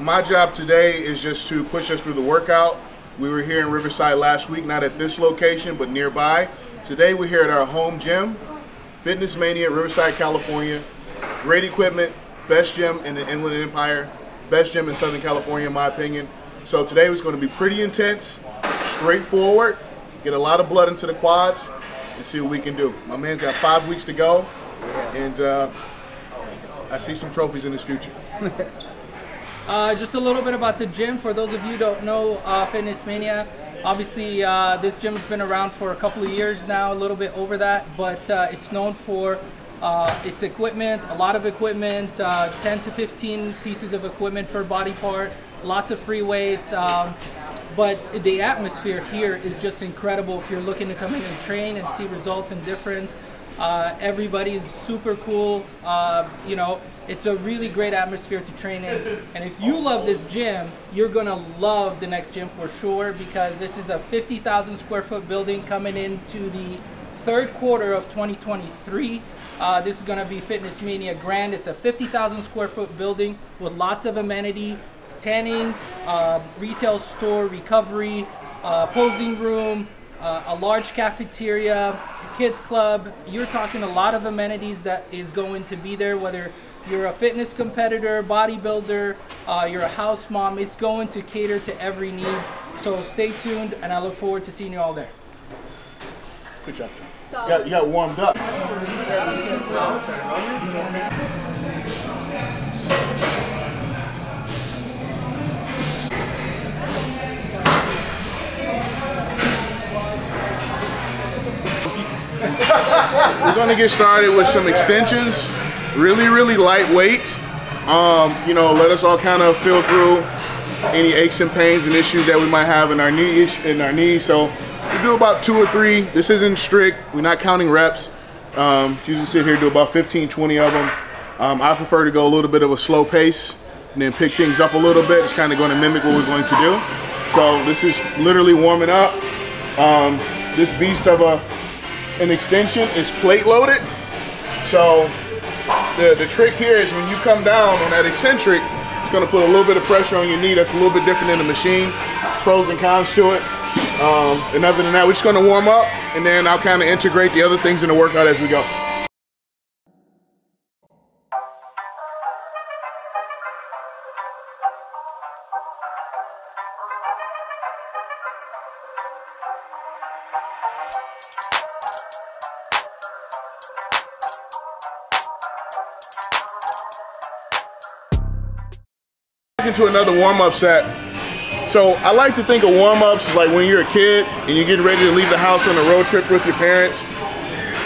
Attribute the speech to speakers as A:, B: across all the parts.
A: My job today is just to push us through the workout. We were here in Riverside last week, not at this location, but nearby. Today we're here at our home gym, Fitness Mania, Riverside, California. Great equipment, best gym in the Inland Empire, best gym in Southern California, in my opinion. So today was going to be pretty intense, straightforward, get a lot of blood into the quads, and see what we can do. My man's got five weeks to go, and uh, I see some trophies in his future.
B: Uh, just a little bit about the gym. For those of you don't know uh, Fitness Mania, obviously uh, this gym's been around for a couple of years now, a little bit over that, but uh, it's known for uh, its equipment, a lot of equipment, uh, 10 to 15 pieces of equipment per body part, lots of free weights. Um, but the atmosphere here is just incredible if you're looking to come in and train and see results and difference. Uh, everybody is super cool. Uh, you know, it's a really great atmosphere to train in. And if you love this gym, you're gonna love the next gym for sure because this is a 50,000 square foot building coming into the third quarter of 2023. Uh, this is gonna be Fitness Mania Grand. It's a 50,000 square foot building with lots of amenity, tanning, uh, retail store, recovery, uh, posing room, uh, a large cafeteria, kids club. You're talking a lot of amenities that is going to be there, whether you're a fitness competitor, bodybuilder, uh, you're a house mom. It's going to cater to every need. So stay tuned, and I look forward to seeing you all there.
A: Good job, John. You got, you got warmed up. We're gonna get started with some extensions, really, really lightweight. Um, you know, let us all kind of feel through any aches and pains and issues that we might have in our knee in our knees. So we do about two or three. This isn't strict. We're not counting reps. Um, can sit here do about 15, 20 of them. Um, I prefer to go a little bit of a slow pace and then pick things up a little bit. It's kind of going to mimic what we're going to do. So this is literally warming up. Um, this beast of a an extension is plate loaded. So the, the trick here is when you come down on that eccentric, it's gonna put a little bit of pressure on your knee. That's a little bit different than the machine. Pros and cons to it. Um, and other than that, we're just gonna warm up and then I'll kind of integrate the other things in the workout as we go. Into another warm-up set. So I like to think of warm-ups like when you're a kid and you're getting ready to leave the house on a road trip with your parents.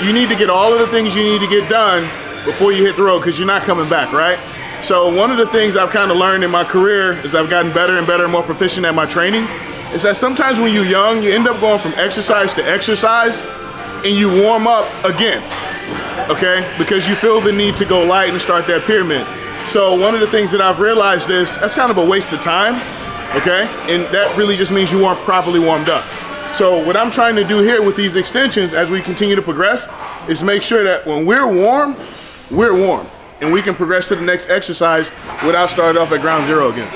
A: You need to get all of the things you need to get done before you hit the road because you're not coming back, right? So one of the things I've kind of learned in my career is I've gotten better and better and more proficient at my training is that sometimes when you're young, you end up going from exercise to exercise and you warm up again, okay? Because you feel the need to go light and start that pyramid. So one of the things that I've realized is that's kind of a waste of time, okay? And that really just means you weren't properly warmed up. So what I'm trying to do here with these extensions as we continue to progress is make sure that when we're warm, we're warm. And we can progress to the next exercise without starting off at ground zero again.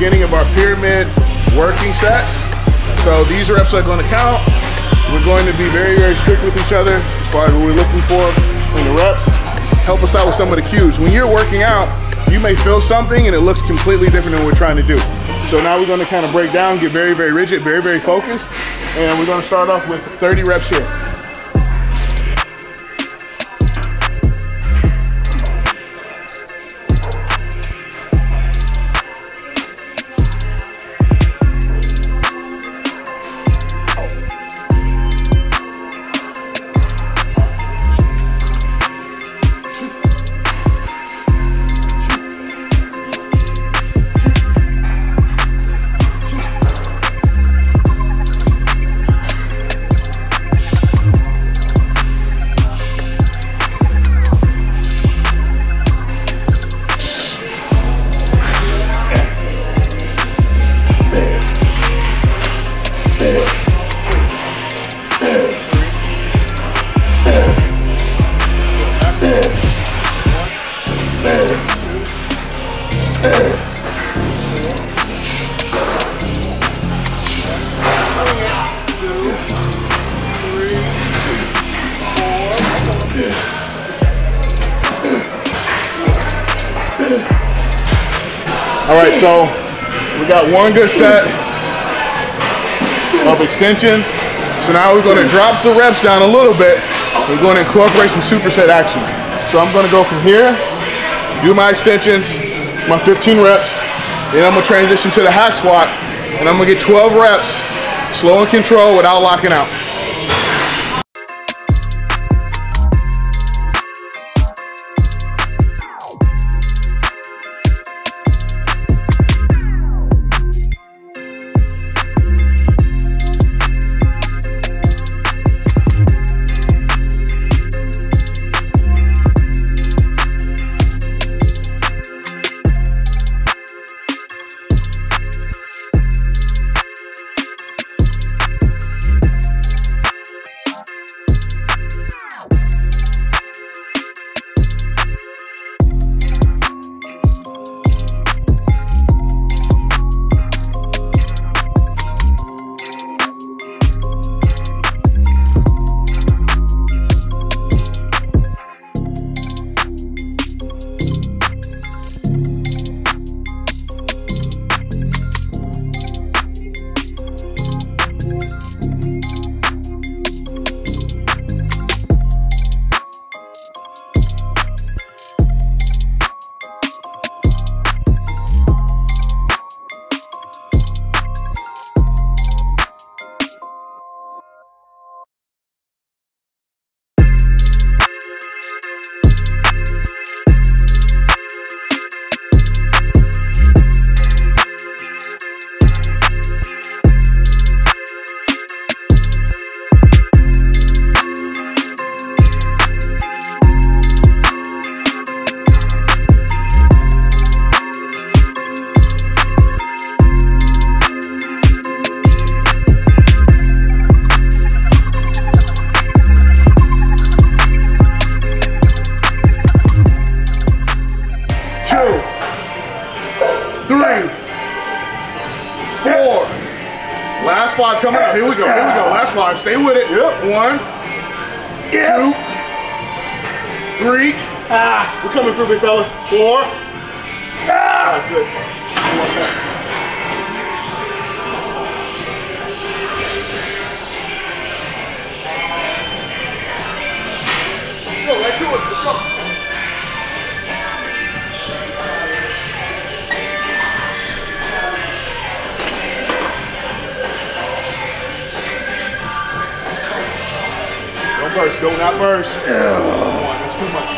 A: Beginning of our pyramid working sets. So these reps are going to count. We're going to be very, very strict with each other as far as what we're looking for in the reps. help us out with some of the cues. When you're working out, you may feel something and it looks completely different than what we're trying to do. So now we're gonna kind of break down, get very, very rigid, very, very focused. And we're gonna start off with 30 reps here. All right, so we got one good set of extensions. So now we're gonna drop the reps down a little bit. We're gonna incorporate some superset action. So I'm gonna go from here, do my extensions, my 15 reps, then I'm gonna transition to the hack squat, and I'm gonna get 12 reps, slow and control without locking out. To it. Let's go. Don't burst. Do not burst. Come on, that's too much.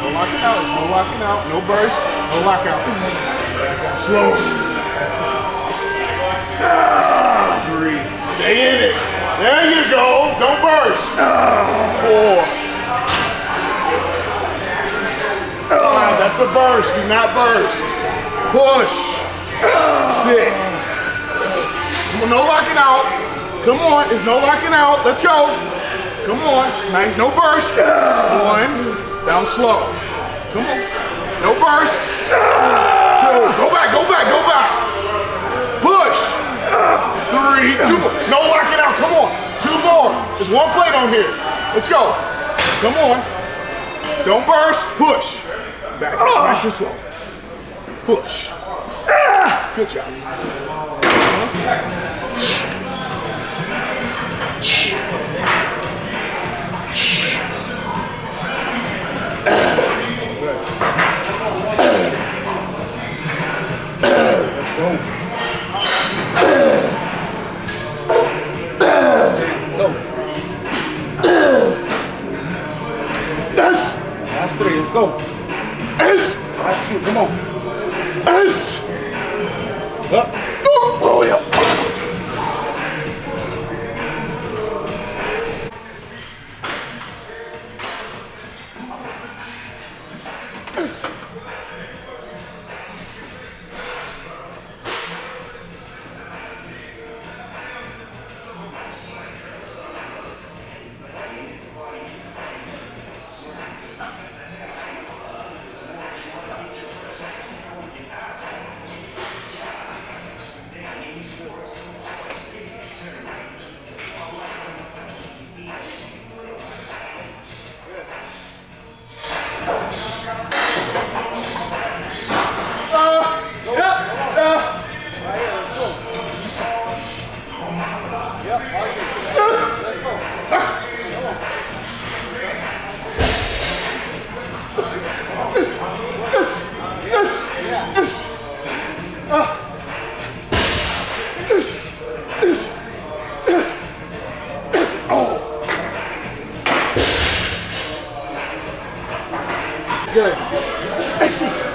A: No locking out. No locking out. No burst. No lockout. Slow. Three. Stay in it. There you go. Don't burst. Four. That's a burst. Do not burst. Push. Six. No locking out. Come on. There's no locking out. Let's go. Come on. Nice. No burst. One. Down slow. Come on. No burst. Two. Go back. Go back. Go back. Push. Three. Two. No locking out. Come on. Two more. There's one plate on here. Let's go. Come on. Don't burst. Push. Back. Oh. Nice and slow. Push. Ah. Good job.
C: Let's go. Come on.
A: Yes.
C: Up.
A: Oh, oh yeah. Yes.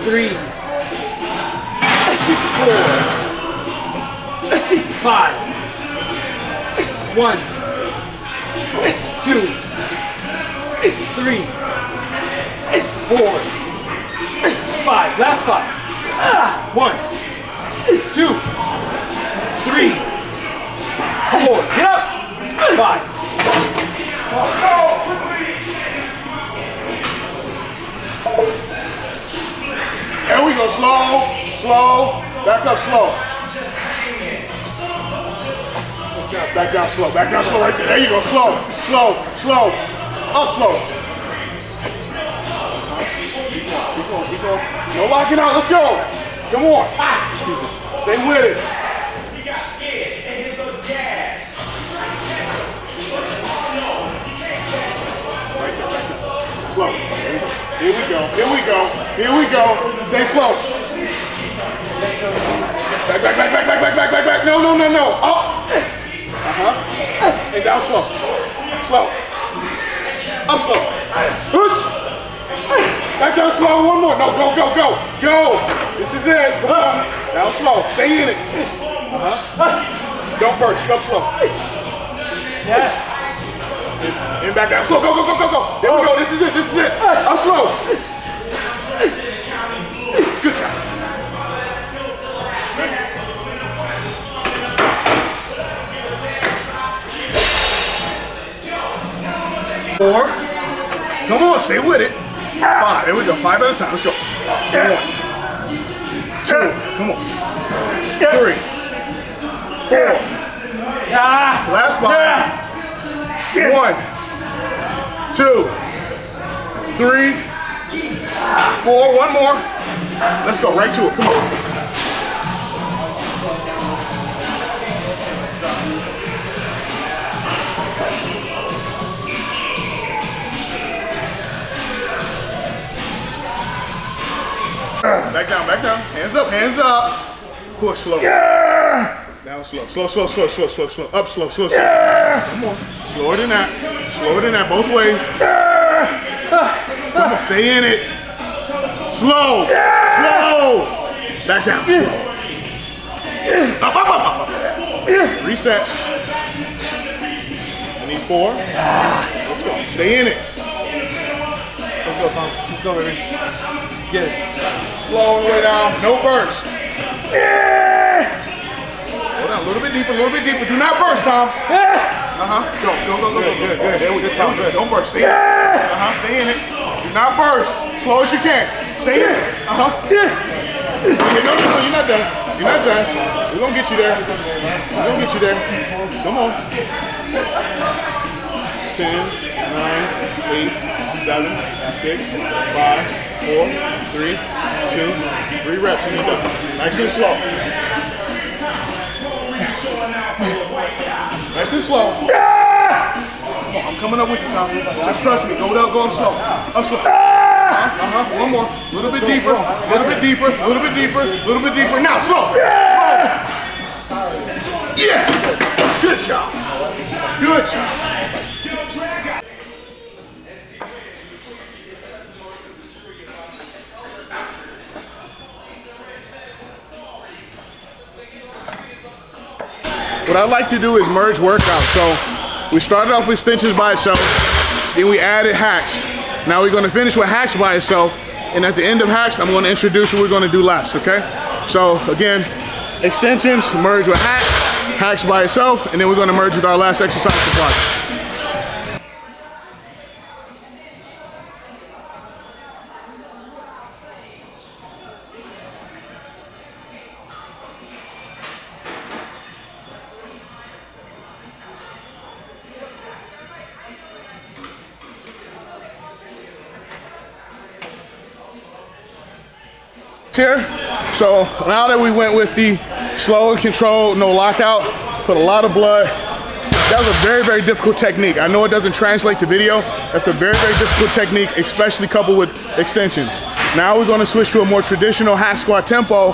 C: three, four, five, one, two, three, four, five. Last five. One, two, three, four. Get up. Five.
A: There go. Slow. Slow. Back up slow. Back down slow. Back down slow right there. There you go. Slow. Slow. Slow. Up slow. Keep going. Keep going. No locking out. Let's go. Come on. Ah. Stay with it. Slow. Here we go. Here we go. Here we go. Stay slow. Back, back, back, back, back, back, back, back, back. No, no, no, no. Up. Uh-huh. And down slow. Slow. Up slow. Push. Back down slow. One more. No, go, go, go. Go. This is it. Come on. Down slow. Stay in it. Uh-huh. Don't burst. Up slow.
C: Yes.
A: And back down. Slow. Go, go, go, go, go. There we go. This is it. This is it. Up slow. Four. Come on, stay with it. Five. There we go. Five at a time. Let's go. One. Two. Come on. Three. Four. Last five. One, two, three, four. One more. Let's go right to it. Come on. Back down, back down. Hands up, hands up. Push slow. Yeah. Down slow. Slow, slow, slow, slow, slow, slow. Up slow, slow, slow. Come on. Slower than that. Slower than that. Both ways. Come on. Stay in it. Slow. Slow. Back down. Slow. Up, up, up, up, up. Reset. I need four. Let's go. Stay in it.
C: Let's go, Tom. Let's go, baby. Get it.
A: Slow on the way down. No burst. Hold on. A little bit deeper. A little bit deeper. Do not burst, Tom. Uh-huh. Go, go, go, go, go.
C: Good, good.
A: There we go. There we. Don't burst. Stay in it. Uh-huh. Stay in it. Do not burst. Slow as you can. Stay in it. Uh-huh. Okay, no, no, no. You're not done. You're not done. We're gonna get you there. We're gonna get you there. Come on. Ten, nine, eight, seven, six, five, four, three, two, three reps, and you're done. Nice and slow. Nice and slow. Come on, I'm coming up with you, Tom. Just trust me. Go without going slow. I'm slow. Uh-huh. One more. A little bit deeper. A little bit deeper. A little bit deeper. A little bit deeper. Now, slow. Slow. Yes. Good job. Good job. I like to do is merge workouts. So we started off with extensions by itself, then we added hacks. Now we're gonna finish with hacks by itself, and at the end of hacks, I'm gonna introduce what we're gonna do last, okay? So again, extensions, merge with hacks, hacks by itself, and then we're gonna merge with our last exercise for here. So now that we went with the slow and controlled, no lockout, put a lot of blood. That was a very, very difficult technique. I know it doesn't translate to video. That's a very, very difficult technique, especially coupled with extensions. Now we're gonna switch to a more traditional hack squat tempo,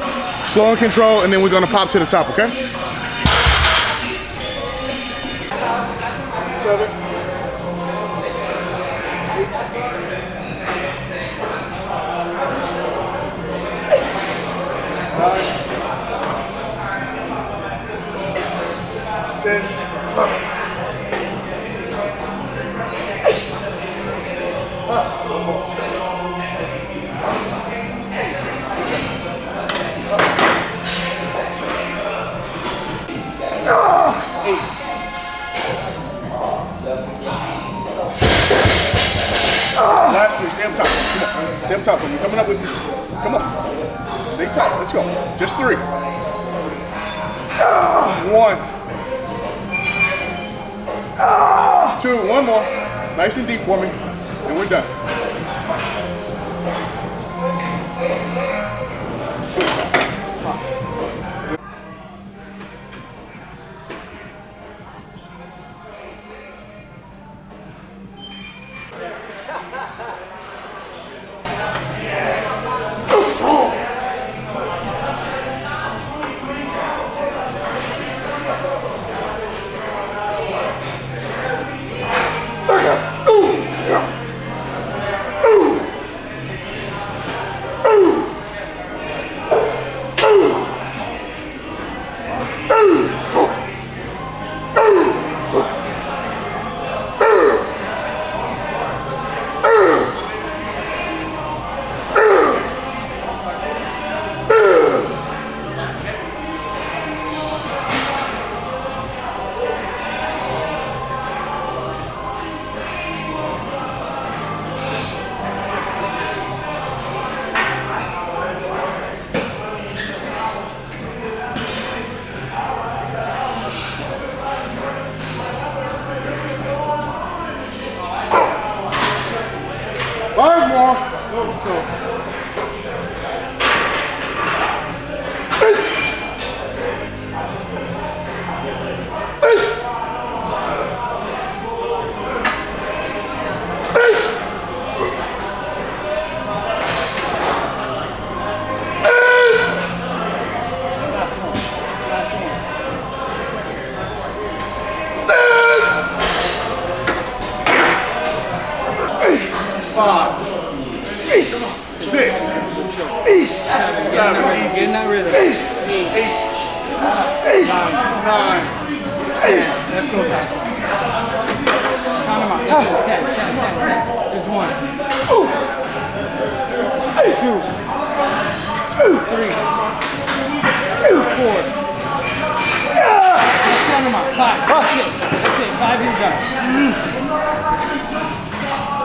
A: slow and control, and then we're gonna pop to the top, okay? Last Nice and deep for me.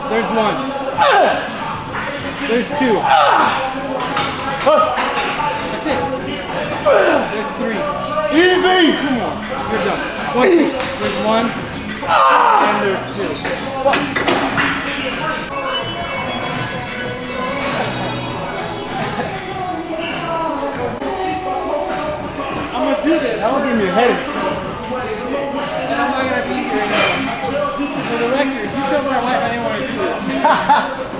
B: There's one. There's two. That's it. There's three.
A: Easy!
B: Two more. You're done. One, there's one. And there's two. I'm gonna do this.
C: I'm gonna give me a headache.
B: I'm not gonna be here anymore. For the record, you told my wife I didn't want to do this.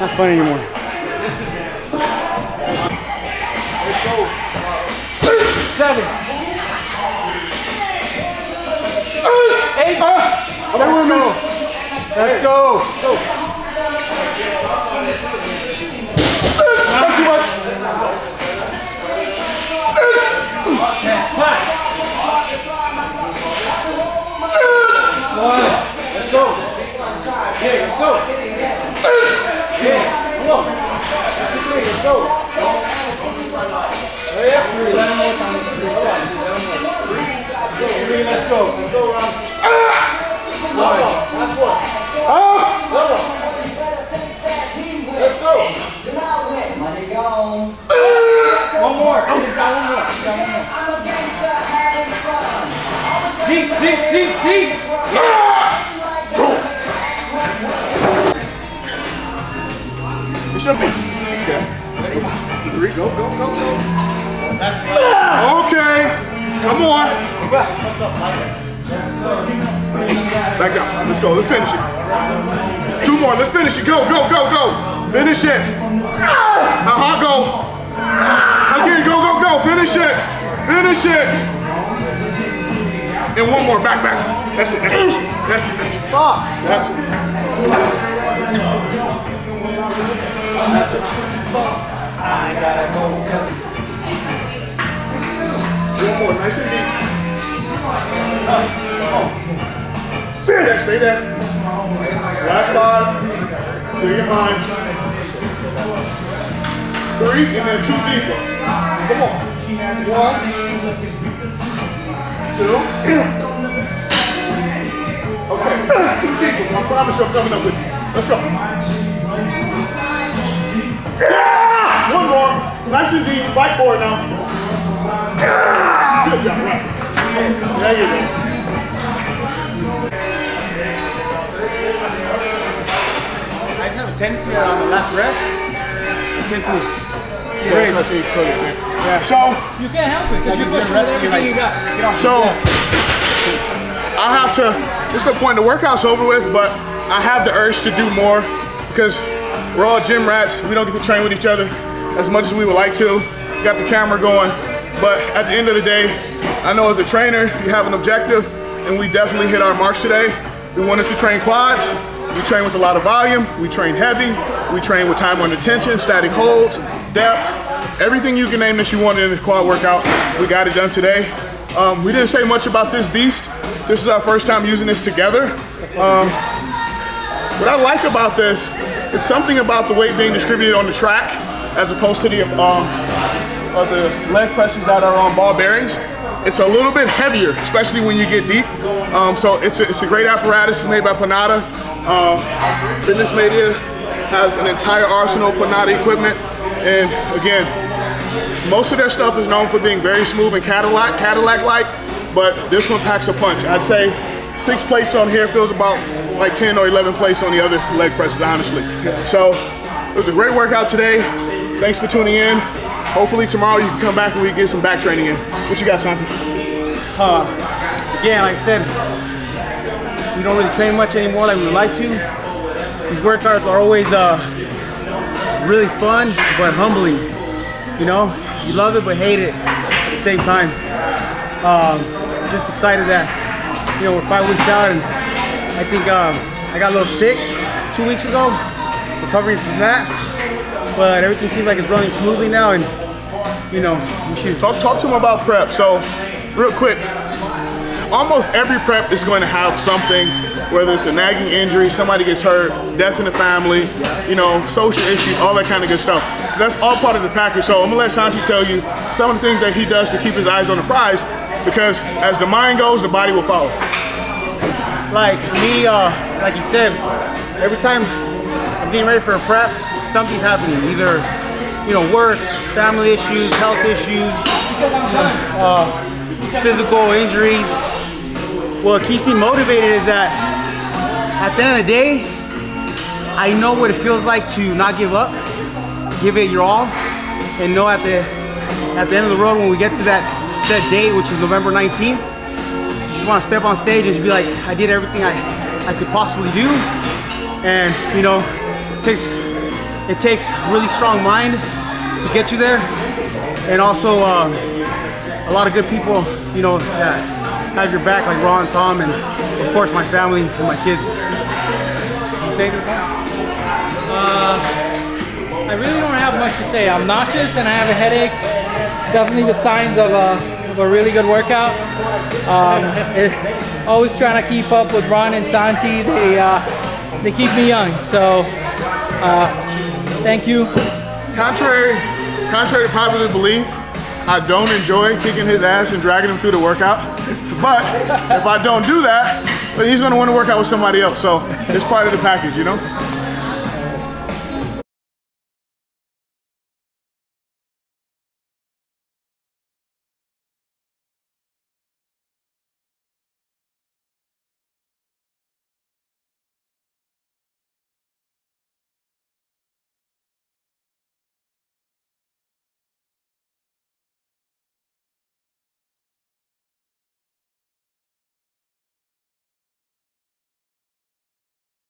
C: Not fun anymore. Seven. Eight. Stay with me. Let's go.
A: That's
B: Deep, deep, deep, deep.
A: It should be. Okay. Three, go, go, go, go. Okay. Come on. Back up. Let's go. Let's finish it. Two more. Let's finish it. Go, go, go, go. Finish it. Uh-huh, go. Again, go, go, go. Finish it. Finish it. And one more. Back, back. That's it. That's it. That's it. That's it.
C: Fuck.
A: That's it. One more, nice and deep. Stay there, stay there. Last five. Clear your mind. Three, and then two deeper. Come on. One. Two. Okay, two deeper. I promise you I'm coming up with you. Let's go. Yeah! One more. Nice and deep. For it now. Good job, right. There you go.
C: I have a tendency on the last rep. I tend
A: Great. Yeah. So,
B: You can't help it because you're
C: you're
B: pushing with
C: resting,
B: everything you got.
C: get off.
A: so I have to. This is the point. The workout's over with, but I have the urge to do more because we're all gym rats. We don't get to train with each other as much as we would like to. Got the camera going, but at the end of the day, I know as a trainer, you have an objective, and we definitely hit our marks today. We wanted to train quads. We train with a lot of volume. We train heavy. We train with time under tension, static holds, depth, everything you can name that you wanted in the quad workout. We got it done today. Um, we didn't say much about this beast. This is our first time using this together. Um, what I like about this is something about the weight being distributed on the track as opposed to the um, of the leg presses that are on ball bearings. It's a little bit heavier, especially when you get deep. Um, so it's a, it's a great apparatus. It's made by Panatta. Uh, Fitness Mania has an entire arsenal of Panatta equipment. And again, most of their stuff is known for being very smooth and Cadillac, Cadillac-like, but this one packs a punch. I'd say six plates on here feels about like 10 or 11 plates on the other leg presses, honestly. So it was a great workout today. Thanks for tuning in. Hopefully tomorrow you can come back and we get some back training in. What you got, Santi?
C: Uh, again, like I said, we don't really train much anymore like we would like to. These workouts are always uh, really fun, but humbling. You know, you love it but hate it at the same time. Um, just excited that you know we're five weeks out, and I think um, I got a little sick two weeks ago, recovering from that. But everything seems like it's running smoothly now, and you know we should
A: Talk, talk to him about prep. So, real quick, almost every prep is going to have something, whether it's a nagging injury, somebody gets hurt, death in the family, you know, social issues, all that kind of good stuff. So that's all part of the package. So I'm gonna let Santi tell you some of the things that he does to keep his eyes on the prize, because as the mind goes, the body will follow.
C: like me, uh, like you said, every time I'm getting ready for a prep, something's happening. Either, you know, work, family issues, health issues, uh, physical injuries. What keeps me motivated is that at the end of the day, I know what it feels like to not give up, give it your all, and know at the at the end of the road when we get to that set date, which is November 19th, you just want to step on stage and just be like, I did everything I, I could possibly do. And you know, it takes it takes really strong mind to get you there, and also um, a lot of good people, you know, that have your back, like Ron, and Tom, and of course my family and my kids. You say anything?
B: I really don't have much to say. I'm nauseous and I have a headache. Definitely the signs of a, of a really good workout. Um, it- always trying to keep up with Ron and Santi. They uh, they keep me young. So uh, thank you.
A: Contrary, contrary to popular belief, I don't enjoy kicking his ass and dragging him through the workout. But if I don't do that, then he's gonna want to work out with somebody else. So it's part of the package, you know?